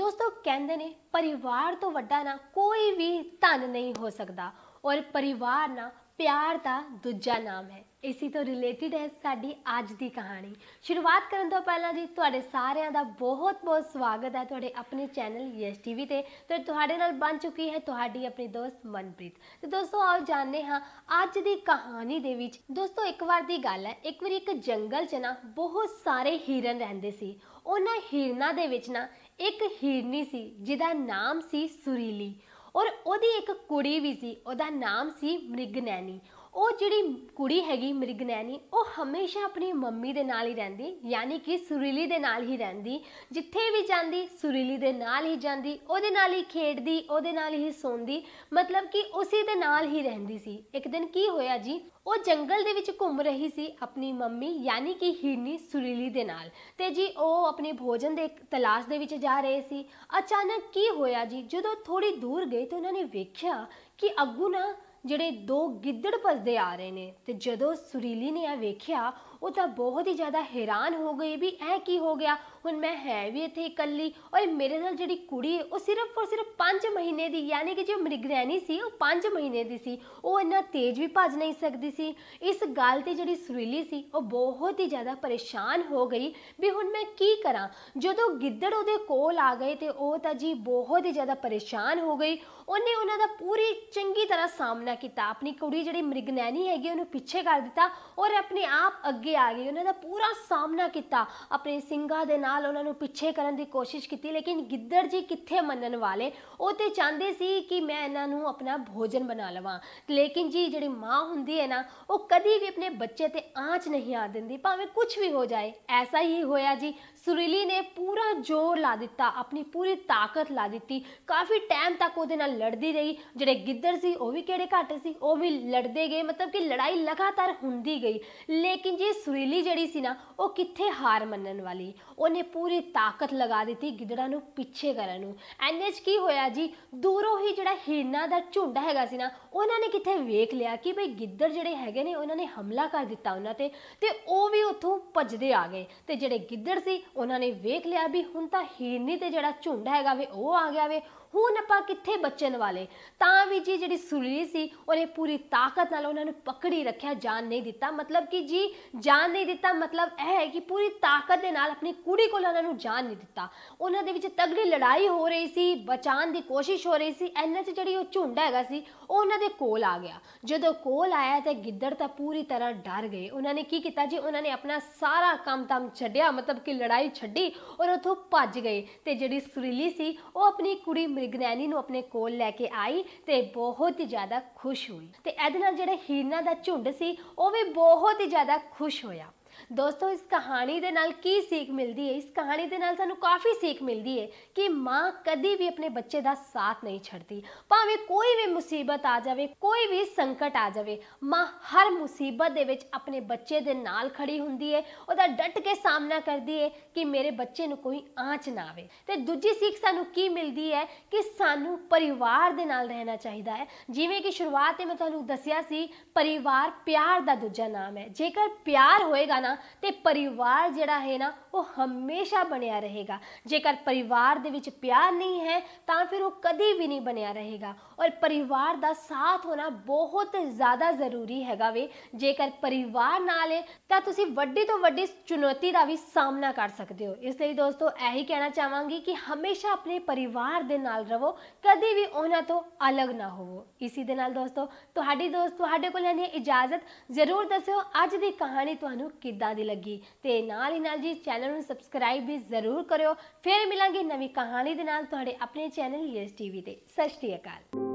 ਦੋਸਤੋ ਕਹਿੰਦੇ ਨੇ, ਪਰਿਵਾਰ ਤੋਂ ਵੱਡਾ ਨਾ ਕੋਈ ਵੀ ਧਨ ਨਹੀਂ ਹੋ ਸਕਦਾ ਔਰ ਪਰਿਵਾਰ ਨਾ ਪਿਆਰ ਦਾ ਦੂਜਾ ਨਾਮ ਹੈ। ਇਸੇ ਤੋਂ ਰਿਲੇਟਡ ਹੈ ਸਾਡੀ ਅੱਜ ਦੀ ਕਹਾਣੀ। ਸ਼ੁਰੂਆਤ ਕਰਨ ਤੋਂ ਪਹਿਲਾਂ ਜੀ, ਤੁਹਾਡੇ ਸਾਰਿਆਂ ਦਾ ਬਹੁਤ-ਬਹੁਤ ਸਵਾਗਤ ਹੈ ਤੁਹਾਡੇ ਆਪਣੇ ਚੈਨਲ ਯੈਸ ਟੀਵੀ ਤੇ ਤੇ ਤੁਹਾਡੇ ਨਾਲ ਬਣ ਚੁੱਕੀ ਹੈ ਤੁਹਾਡੀ ਆਪਣੀ ਦੋਸਤ ਮਨਪ੍ਰੀਤ। ਤੇ ਦੋਸਤੋ, ਆਓ ਜਾਣਦੇ ਹਾਂ ਅੱਜ ਦੀ ਕਹਾਣੀ ਦੇ ਵਿੱਚ। ਦੋਸਤੋ, ਇੱਕ ਵਾਰ ਦੀ ਗੱਲ ਹੈ, ਇੱਕ ਵਾਰੀ ਇੱਕ ਜੰਗਲ 'ਚ ਨਾ ਬਹੁਤ ਸਾਰੇ ਹਿਰਨ ਰਹਿੰਦੇ ਸੀ। ਉਹਨਾਂ ਹਿਰਨਾਂ ਦੇ ਵਿੱਚ ਨਾ ਇੱਕ ਹਿਰਨੀ ਸੀ, ਜਿਹਦਾ ਨਾਮ ਸੀ ਸੁਰੀਲੀ ਔਰ ਉਹਦੀ ਇੱਕ ਕੁੜੀ ਵੀ ਸੀ, ਉਹਦਾ ਨਾਮ ਸੀ ਮ੍ਰਿਗਨੈਣੀ ਉਹ ਜਿਹੜੀ ਕੁੜੀ ਹੈਗੀ ਮ੍ਰਿਗਨੈਣੀ ਉਹ ਹਮੇਸ਼ਾ ਆਪਣੀ ਮੰਮੀ ਦੇ ਨਾਲ ਹੀ ਰਹਿੰਦੀ, ਯਾਨੀ ਕਿ ਸੁਰੀਲੀ ਦੇ ਨਾਲ ਹੀ ਰਹਿੰਦੀ, ਜਿੱਥੇ ਵੀ ਜਾਂਦੀ, ਸੁਰੀਲੀ ਦੇ ਨਾਲ ਹੀ ਜਾਂਦੀ, ਉਹਦੇ ਨਾਲ ਹੀ ਖੇਡਦੀ, ਉਹਦੇ ਨਾਲ ਹੀ ਸੌਂਦੀ, ਮਤਲਬ ਕਿ ਉਸੇ ਦੇ ਨਾਲ ਹੀ ਰਹਿੰਦੀ ਸੀ। ਇੱਕ ਦਿਨ ਕੀ ਹੋਇਆ ਜੀ, ਉਹ ਜੰਗਲ ਦੇ ਵਿੱਚ ਘੁੰਮ ਰਹੀ ਸੀ ਆਪਣੀ ਮੰਮੀ, ਯਾਨੀ ਕਿ ਹਿਰਨੀ ਸੁਰੀਲੀ ਦੇ ਨਾਲ। ਤੇ ਜੀ ਉਹ ਆਪਣੇ ਭੋਜਨ ਦੇ ਤਲਾਸ਼ ਦੇ ਵਿੱਚ ਜਾ ਰਹੇ ਸੀ। ਅਚਾਨਕ ਕੀ ਹੋਇਆ ਜੀ, ਜਦੋਂ ਥੋੜੀ ਦੂਰ ਗਏ ਤਾਂ ਉਹਨਾਂ ਨੇ ਵੇਖਿਆ ਕਿ ਅੱਗੂ ਨਾ ਜਿਹੜੇ ਦੋ ਗਿੱਦੜ ਭੱਜਦੇ ਆ ਰਹੇ ਨੇ ਤੇ ਜਦੋਂ ਸੁਰੀਲੀ ਨੇ ਇਹ ਵੇਖਿਆ ਉਹ ਤਾਂ ਬਹੁਤ ਹੀ ਜ਼ਿਆਦਾ ਹੈਰਾਨ ਹੋ ਗਈ ਵੀ ਇਹ ਕੀ ਹੋ ਗਿਆ। ਹੁਣ ਮੈਂ ਹੈ ਵੀ ਇੱਥੇ ਇਕੱਲੀ ਔਰ ਮੇਰੇ ਨਾਲ ਜਿਹੜੀ ਕੁੜੀ ਉਹ ਸਿਰਫ ਔਰ ਸਿਰਫ 5 ਮਹੀਨੇ ਦੀ, ਯਾਨੀ ਕਿ ਜੋ ਮ੍ਰਿਗਰੈਣੀ ਸੀ, ਉਹ 5 ਮਹੀਨੇ ਦੀ ਸੀ। ਉਹ ਇੰਨਾ ਤੇਜ਼ ਵੀ ਭੱਜ ਨਹੀਂ ਸਕਦੀ ਸੀ। ਇਸ ਗੱਲ ਤੇ ਜਿਹੜੀ ਸੁਰੀਲੀ ਸੀ, ਉਹ ਬਹੁਤ ਹੀ ਜ਼ਿਆਦਾ ਪਰੇਸ਼ਾਨ ਹੋ ਗਈ ਵੀ ਹੁਣ ਮੈਂ ਕੀ ਕਰਾਂ। ਜਦੋਂ ਗਿੱਦੜ ਉਹਦੇ ਕੋਲ ਆ ਗਏ ਤੇ ਉਹ ਤਾਂ ਜੀ ਬਹੁਤ ਹੀ ਜ਼ਿਆਦਾ ਪਰੇਸ਼ਾਨ ਹੋ ਗਈ। ਉਹਨੇ ਉਹਨਾਂ ਦਾ ਪੂਰੀ ਚੰਗੀ ਤਰ੍ਹਾਂ ਸਾਹਮਣਾ ਕੀਤਾ। ਆਪਣੀ ਕੁੜੀ ਜਿਹੜੀ ਮ੍ਰਿਗਨੈਣੀ ਹੈਗੀ, ਉਹਨੂੰ ਪਿੱਛੇ ਕਰ ਦਿੱਤਾ ਔਰ ਆਪਣੇ ਆਪ ਅੱਗੇ ਆ ਗਈ, ਉਹਨਾਂ ਦਾ ਪੂਰਾ ਸਾਹਮਣਾ ਕੀਤਾ। ਆਪਣੇ ਸਿੰਘਾਂ ਦੇ ਨਾਲ ਉਹਨਾਂ ਨੂੰ ਪਿੱਛੇ ਕਰਨ ਦੀ ਕੋਸ਼ਿਸ਼ ਕੀਤੀ, ਲੇਕਿਨ ਗਿੱਦੜ ਜੀ ਕਿੱਥੇ ਮੰਨਣ ਵਾਲੇ? ਉਹ ਤੇ ਚਾਹੁੰਦੇ ਸੀ ਕਿ ਮੈਂ ਇਹਨਾਂ ਨੂੰ ਆਪਣਾ ਭੋਜਨ ਬਣਾ ਲਵਾਂ। ਲੇਕਿਨ ਜੀ, ਜਿਹੜੀ ਮਾਂ ਹੁੰਦੀ ਹੈ ਨਾ, ਉਹ ਕਦੀ ਵੀ ਆਪਣੇ ਬੱਚੇ ਤੇ ਆਂਚ ਨਹੀਂ ਆ ਦਿੰਦੀ, ਭਾਵੇਂ ਕੁਝ ਵੀ ਹੋ ਜਾਏ। ਐਸਾ ਹੀ ਹੋਇਆ ਜੀ, ਸੁਰੀਲੀ ਨੇ ਪੂਰਾ ਜ਼ੋਰ ਲਾ ਦਿੱਤਾ, ਆਪਣੀ ਪੂਰੀ ਤਾਕਤ ਲਾ ਦਿੱਤੀ। ਕਾਫੀ ਟਾਈਮ ਤੱਕ ਉਹਦੇ ਨਾਲ ਲੜਦੀ ਰਹੀ। ਜਿਹੜੇ ਗਿੱਦੜ ਸੀ, ਉਹ ਵੀ ਕਿਹੜੇ ਘੱਟ ਸੀ? ਉਹ ਵੀ ਲੜਦੇ ਗਏ, ਮਤਲਬ ਕਿ ਲੜਾਈ ਲਗਾਤਾਰ ਹੁੰਦੀ ਗਈ। ਲੇਕਿਨ ਜੀ ਸੁਰੀਲੀ ਜਿਹੜੀ ਸੀ ਨਾ, ਉਹ ਕਿੱਥੇ ਹਾਰ ਮੰਨਣ ਵਾਲੀ? ਉਹਨੇ ਪੂਰੀ ਤਾਕਤ ਲਗਾ ਦਿੱਤੀ ਗਿੱਦੜਾਂ ਨੂੰ ਪਿੱਛੇ ਕਰਨ ਨੂੰ। ਐਨੇ 'ਚ ਕੀ ਹੋਇਆ ਜੀ? ਦੂਰੋਂ ਹੀ ਜਿਹੜਾ ਹਿਰਨਾਂ ਦਾ ਝੁੰਡ ਹੈਗਾ ਸੀ ਨਾ, ਉਹਨਾਂ ਨੇ ਕਿੱਥੇ ਵੇਖ ਲਿਆ ਕਿ ਭਈ ਗਿੱਦੜ ਜਿਹੜੇ ਹੈਗੇ ਨੇ, ਉਹਨਾਂ ਨੇ ਹਮਲਾ ਕਰ ਦਿੱਤਾ ਉਹਨਾਂ ਤੇ ਤੇ ਉਹ ਵੀ ਉੱਥੋਂ ਭੱਜਦੇ ਆ ਗਏ। ਤੇ ਜਿਹੜੇ ਗਿੱਦੜ ਸੀ, ਉਹਨਾਂ ਨੇ ਵੇਖ ਲਿਆ ਵੀ ਹੁਣ ਤਾਂ ਹੀਰਨੀ ਤੇ ਜਿਹੜਾ ਝੁੰਡ ਹੈਗਾ ਵੇ, ਉਹ ਆ ਗਿਆ ਵੇ। ਹੁਣ ਆਪਾਂ ਕਿੱਥੇ ਬਚਣ ਵਾਲੇ? ਤਾਂ ਵੀ ਜੀ ਜਿਹੜੀ ਸੁਰੀਲੀ ਸੀ, ਉਹਨੇ ਪੂਰੀ ਤਾਕਤ ਨਾਲ ਉਹਨਾਂ ਨੂੰ ਪਕੜੀ ਰੱਖਿਆ, ਜਾਨ ਨਹੀਂ ਦਿੱਤਾ। ਮਤਲਬ ਕਿ ਜੀ, ਜਾਨ ਨਹੀਂ ਦਿੱਤਾ, ਮਤਲਬ ਇਹ ਹੈ ਕਿ ਪੂਰੀ ਤਾਕਤ ਦੇ ਨਾਲ ਆਪਣੀ ਕੁੜੀ ਕੋਲ ਉਹਨਾਂ ਨੂੰ ਜਾਨ ਨਹੀਂ ਦਿੱਤਾ। ਉਹਨਾਂ ਦੇ ਵਿੱਚ ਤਗੜੀ ਲੜਾਈ ਹੋ ਰਹੀ ਸੀ, ਬਚਾਉਣ ਦੀ ਕੋਸ਼ਿਸ਼ ਹੋ ਰਹੀ ਸੀ। ਇਹਨਾਂ 'ਚ ਜਿਹੜੀ ਉਹ ਝੁੰਡ ਹੈਗਾ ਸੀ, ਉਹ ਉਹਨਾਂ ਦੇ ਕੋਲ ਆ ਗਿਆ। ਜਦੋਂ ਕੋਲ ਆਇਆ ਤੇ ਗਿੱਦੜ ਤਾਂ ਪੂਰੀ ਤਰ੍ਹਾਂ ਡਰ ਗਏ। ਉਹਨਾਂ ਨੇ ਕੀ ਕੀਤਾ ਜੀ? ਉਹਨਾਂ ਨੇ ਆਪਣਾ ਸਾਰਾ ਕੰਮ ਤਮ ਛੱਡਿਆ, ਮਤਲਬ ਕਿ ਲੜਾਈ ਛੱਡੀ ਔਰ ਉੱਥੋਂ ਭੱਜ ਗਏ। ਤੇ ਜਿਹੜੀ ਸੁਰੀਲੀ ਸੀ, ਉਹ ਆਪਣੀ ਕੁੜੀ ਮ੍ਰਿਗਨੈਣੀ ਨੂੰ ਆਪਣੇ ਕੋਲ ਲੈ ਕੇ ਆਈ ਤੇ ਬਹੁਤ ਹੀ ਜ਼ਿਆਦਾ ਖੁਸ਼ ਹੋਈ। ਤੇ ਇਹਦੇ ਨਾਲ ਜਿਹੜੇ ਹੀਰਨਾ ਦਾ ਝੁੰਡ ਸੀ, ਉਹ ਵੀ ਬਹੁਤ ਹੀ ਜ਼ਿਆਦਾ ਖੁਸ਼ ਹੋਇਆ। ਦੋਸਤੋ, ਇਸ ਕਹਾਣੀ ਦੇ ਨਾਲ ਕੀ ਸੀਖ ਮਿਲਦੀ ਹੈ ਇਸ ਕਹਾਣੀ ਦੇ ਨਾਲ ਸਾਨੂੰ ਕਾਫੀ ਸਿੱਖ ਮਿਲਦੀ ਹੈ ਕਿ ਮਾਂ ਕਦੀ ਵੀ ਆਪਣੇ ਬੱਚੇ ਦਾ ਸਾਥ ਨਹੀਂ ਛੱਡਦੀ। ਭਾਵੇਂ ਕੋਈ ਵੀ ਮੁਸੀਬਤ ਆ ਜਾਵੇ, ਕੋਈ ਵੀ ਸੰਕਟ ਆ ਜਾਵੇ, ਮਾਂ ਹਰ ਮੁਸੀਬਤ ਦੇ ਵਿੱਚ ਆਪਣੇ ਬੱਚੇ ਦੇ ਨਾਲ ਖੜੀ ਹੁੰਦੀ ਹੈ ਉਹਦਾ ਡਟ ਕੇ ਸਾਹਮਣਾ ਕਰਦੀ ਹੈ ਕਿ ਮੇਰੇ ਬੱਚੇ ਨੂੰ ਕੋਈ ਆਂਚ ਨਾ ਆਵੇ। ਤੇ ਦੂਜੀ ਸਿੱਖ ਸਾਨੂੰ ਕੀ ਮਿਲਦੀ ਹੈ ਕਿ ਸਾਨੂੰ ਪਰਿਵਾਰ ਦੇ ਨਾਲ ਰਹਿਣਾ ਚਾਹੀਦਾ ਹੈ ਜਿਵੇਂ ਕਿ ਸ਼ੁਰੂਆਤ ਤੇ ਮੈਂ ਤੁਹਾਨੂੰ ਦੱਸਿਆ ਸੀ, ਪਰਿਵਾਰ ਪਿਆਰ ਦਾ ਦੂਜਾ ਨਾਮ ਹੈ। ਜੇਕਰ ਪਿਆਰ ਹੋਏਗਾ ਨਾ ਤੇ ਪਰਿਵਾਰ ਜਿਹੜਾ ਹੈ ਨਾ, ਉਹ ਹਮੇਸ਼ਾ ਬਣਿਆ ਰਹੇਗਾ। ਜੇਕਰ ਪਰਿਵਾਰ ਦੇ ਵਿੱਚ ਪਿਆਰ ਨਹੀਂ ਹੈ, ਤਾਂ ਫਿਰ ਉਹ ਕਦੀ ਵੀ ਨਹੀਂ ਬਣਿਆ ਰਹੇਗਾ। ਔਰ ਪਰਿਵਾਰ ਦਾ ਸਾਥ ਹੋਣਾ ਬਹੁਤ ਜ਼ਿਆਦਾ ਜ਼ਰੂਰੀ ਹੈਗਾ ਵੇ। ਜੇਕਰ ਪਰਿਵਾਰ ਨਾਲ ਹੈ, ਤਾਂ ਤੁਸੀਂ ਵੱਡੀ ਤੋਂ ਵੱਡੀ ਚੁਣੌਤੀ ਦਾ ਵੀ ਸਾਹਮਣਾ ਕਰ ਸਕਦੇ ਹੋ। ਇਸ ਲਈ ਦੋਸਤੋ, ਇਹੀ ਕਹਿਣਾ ਚਾਹਾਂਗੀ ਕਿ ਹਮੇਸ਼ਾ ਆਪਣੇ ਪਰਿਵਾਰ ਦੇ ਨਾਲ ਰਹੋ। ਕਦੀ ਵੀ ਉਹਨਾਂ ਤੋਂ ਅਲੱਗ ਨਾ ਹੋਵੋ। ਇਸੇ ਦੇ ਨਾਲ ਦੋਸਤੋ, ਤੁਹਾਡੀ ਦੋਸਤ, ਤੁਹਾਡੇ ਕੋਲ ਹੈ ਇਜਾਜ਼ਤ। ਜ਼ਰੂਰ ਦੱਸਿਓ, ਅੱਜ ਦੀ ਕਹਾਣੀ ਤੁਹਾਨੂੰ ਕਿੱਦਾਂ ਕਿੱਦਾਂ ਦੀ ਲੱਗੀ ਤੇ ਨਾਲ ਹੀ ਨਾਲ ਜੀ ਚੈਨਲ ਨੂੰ ਸਬਸਕ੍ਰਾਈਬ ਵੀ ਜ਼ਰੂਰ ਕਰਿਓ। ਫਿਰ ਮਿਲਾਂਗੇ ਨਵੀਂ ਕਹਾਣੀ ਦੇ ਨਾਲ ਤੁਹਾਡੇ ਆਪਣੇ ਚੈਨਲ ਯੈਸ ਟੀਵੀ ਤੇ। ਸਤਿ ਸ਼੍ਰੀ ਅਕਾਲ।